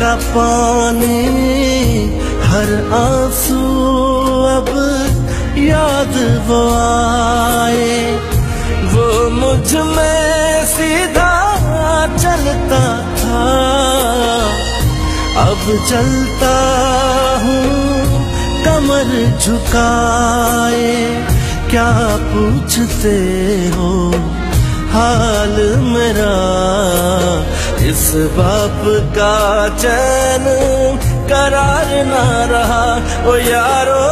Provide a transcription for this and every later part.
کا پانی، ہر آنسو اب یاد وہ آئے۔ وہ مجھ میں سیدھا چلتا تھا۔ اب چلتا ہوں، کمر جھکائے۔ کیا پوچھتے ہو حال میرا؟ اس باپ کا چین قرار نہ رہا۔ او یارو،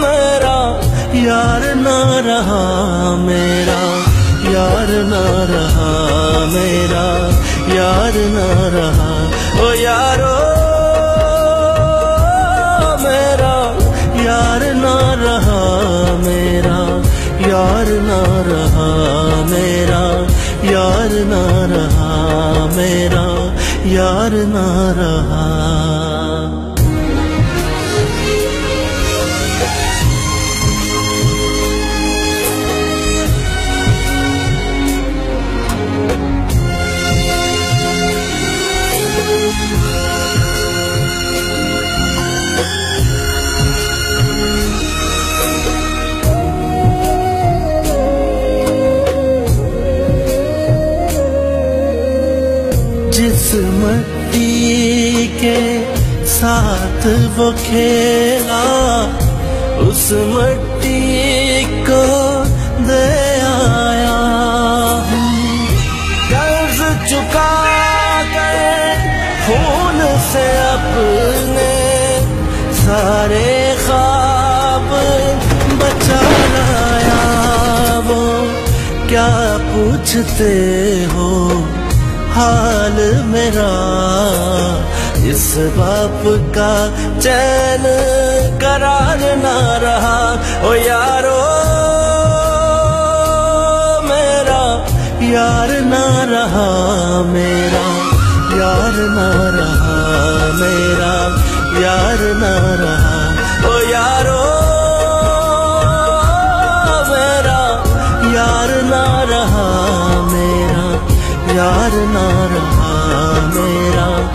میرا یار نہ رہا، میرا یار نہ رہا، میرا یار نہ رہا۔ او یارو، میرا یار نہ رہا، میرا یار نہ رہا، میرا یار نہ رہا میرا یار نہ رہا۔ جس مٹی کے ساتھ وہ کھیلا۔ اس مٹی کو دے آیا ہوں قرض چکا گئے خون سے اپنے سارے خواب بچانا لایا۔ وہ کیا پوچھتے ہو؟ حال میرا اس باپ کا چین قرار نہ رہا او یارو میرا یار نہ رہا میرا، یار نہ رہا میرا، یار نہ رہا یار نہ رہا میرا،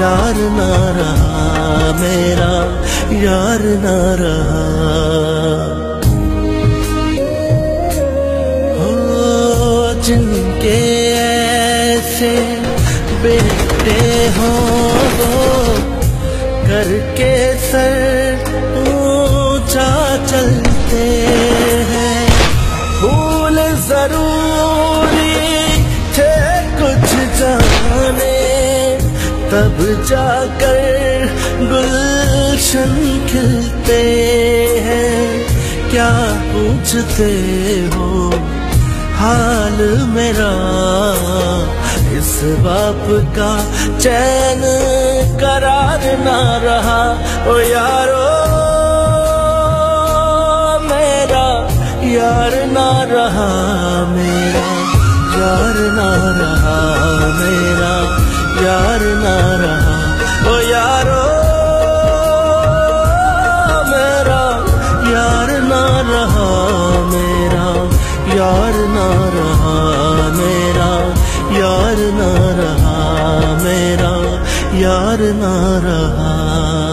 یار نہ رہا میرا، یار نہ رہا۔ ہو جن کے ایسے بیٹے ہو کر کے سر تب جا کر گلشن کھلتے ہیں۔ کیا پوچھتے ہو حال میرا؟ اس باپ کا چین قرار نہ رہا۔ او یا یار نہ رہا میرا یار نہ رہا